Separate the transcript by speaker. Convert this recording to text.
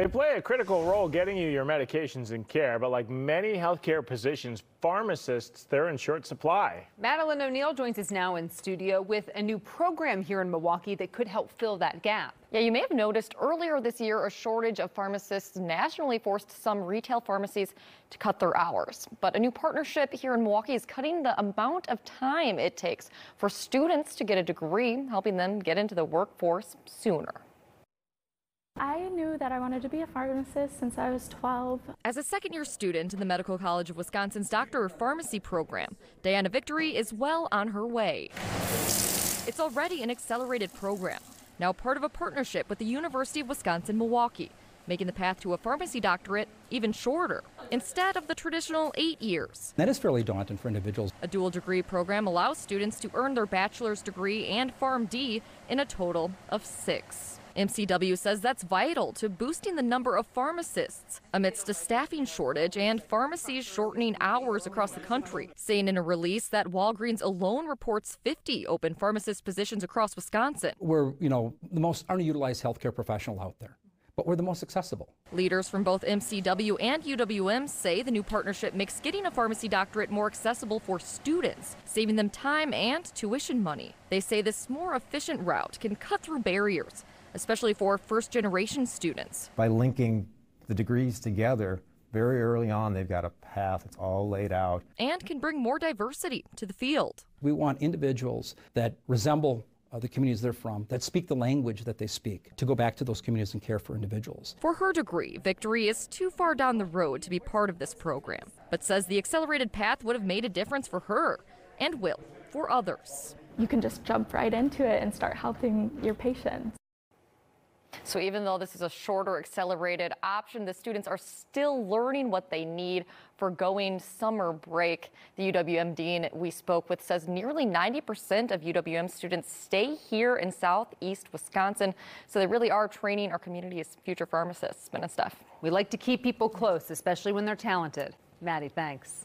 Speaker 1: They play a critical role getting you your medications and care, but like many healthcare positions, pharmacists, they're in short supply.
Speaker 2: Madeline O'Neill joins us now in studio with a new program here in Milwaukee that could help fill that gap.
Speaker 3: Yeah, you may have noticed earlier this year a shortage of pharmacists nationally forced some retail pharmacies to cut their hours. But a new partnership here in Milwaukee is cutting the amount of time it takes for students to get a degree, helping them get into the workforce sooner.
Speaker 4: I knew that I wanted to be a pharmacist since I was 12.
Speaker 3: As a second year student in the Medical College of Wisconsin's Doctor of Pharmacy program, Diana Victory is well on her way. It's already an accelerated program, now part of a partnership with the University of Wisconsin Milwaukee, making the path to a pharmacy doctorate even shorter, instead of the traditional eight years.
Speaker 5: That is fairly daunting for individuals.
Speaker 3: A dual degree program allows students to earn their bachelor's degree and PharmD in a total of six. MCW says that's vital to boosting the number of pharmacists amidst a staffing shortage and pharmacies shortening hours across the country, saying in a release that Walgreens alone reports 50 open pharmacist positions across Wisconsin.
Speaker 5: We're, you know, the most underutilized healthcare professional out there but we're the most accessible.
Speaker 3: Leaders from both MCW and UWM say the new partnership makes getting a pharmacy doctorate more accessible for students, saving them time and tuition money. They say this more efficient route can cut through barriers especially for first generation students.
Speaker 6: By linking the degrees together, very early on, they've got a path, that's all laid out.
Speaker 3: And can bring more diversity to the field.
Speaker 5: We want individuals that resemble uh, the communities they're from, that speak the language that they speak, to go back to those communities and care for individuals.
Speaker 3: For her degree, Victory is too far down the road to be part of this program, but says the accelerated path would have made a difference for her and will for others.
Speaker 4: You can just jump right into it and start helping your patients.
Speaker 3: So even though this is a shorter accelerated option, the students are still learning what they need for going summer break. The UWM dean we spoke with says nearly 90% of UWM students stay here in southeast Wisconsin. So they really are training our community as future pharmacists. And Steph.
Speaker 2: We like to keep people close, especially when they're talented. Maddie, thanks.